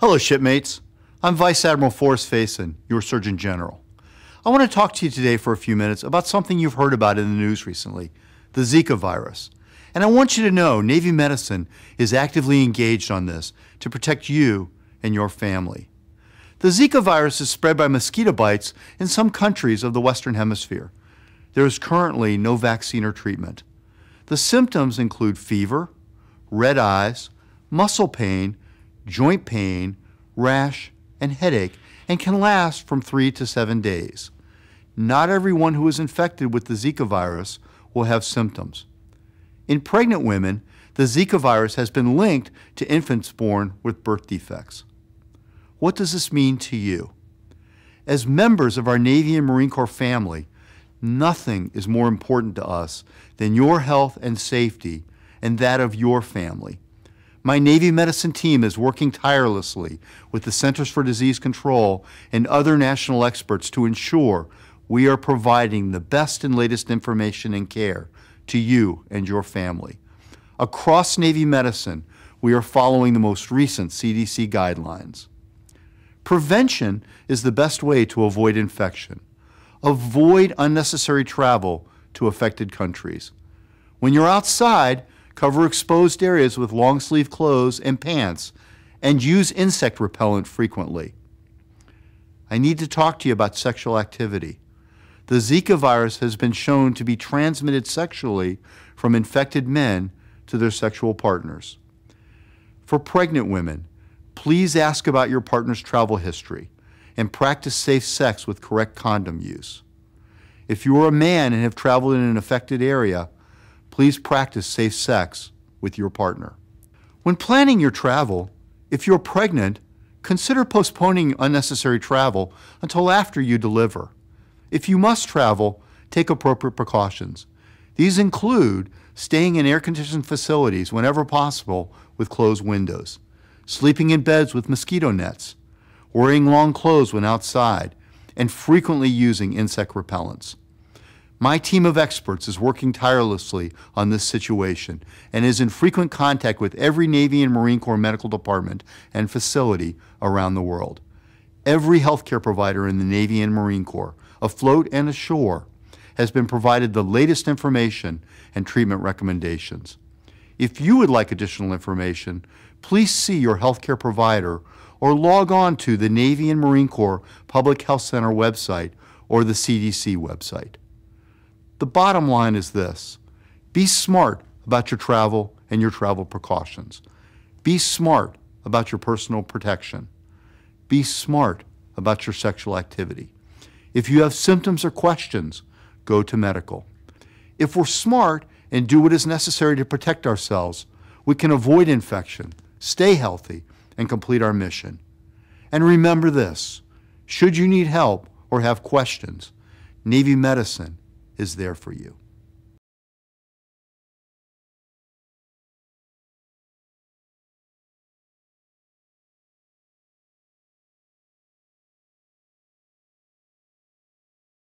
Hello, shipmates. I'm Vice Admiral Forrest Faison, your Surgeon General. I want to talk to you today for a few minutes about something you've heard about in the news recently the Zika virus. And I want you to know Navy Medicine is actively engaged on this to protect you and your family. The Zika virus is spread by mosquito bites in some countries of the Western Hemisphere. There is currently no vaccine or treatment. The symptoms include fever, red eyes, muscle pain, joint pain, rash, and headache, and can last from three to seven days. Not everyone who is infected with the Zika virus will have symptoms. In pregnant women, the Zika virus has been linked to infants born with birth defects. What does this mean to you? As members of our Navy and Marine Corps family, nothing is more important to us than your health and safety and that of your family. My Navy medicine team is working tirelessly with the Centers for Disease Control and other national experts to ensure we are providing the best and latest information and care to you and your family. Across Navy medicine, we are following the most recent CDC guidelines. Prevention is the best way to avoid infection. Avoid unnecessary travel to affected countries. When you're outside, cover exposed areas with long sleeve clothes and pants, and use insect repellent frequently. I need to talk to you about sexual activity. The Zika virus has been shown to be transmitted sexually from infected men to their sexual partners. For pregnant women, please ask about your partner's travel history and practice safe sex with correct condom use. If you are a man and have traveled in an affected area, please practice safe sex with your partner. When planning your travel, if you're pregnant, consider postponing unnecessary travel until after you deliver. If you must travel, take appropriate precautions. These include staying in air conditioned facilities whenever possible with closed windows, sleeping in beds with mosquito nets, wearing long clothes when outside, and frequently using insect repellents. My team of experts is working tirelessly on this situation and is in frequent contact with every Navy and Marine Corps medical department and facility around the world. Every healthcare provider in the Navy and Marine Corps afloat and ashore, has been provided the latest information and treatment recommendations. If you would like additional information, please see your healthcare provider or log on to the Navy and Marine Corps Public Health Center website or the CDC website. The bottom line is this be smart about your travel and your travel precautions. Be smart about your personal protection. Be smart about your sexual activity. If you have symptoms or questions, go to medical. If we're smart and do what is necessary to protect ourselves, we can avoid infection, stay healthy, and complete our mission. And remember this should you need help or have questions, Navy Medicine is there for you.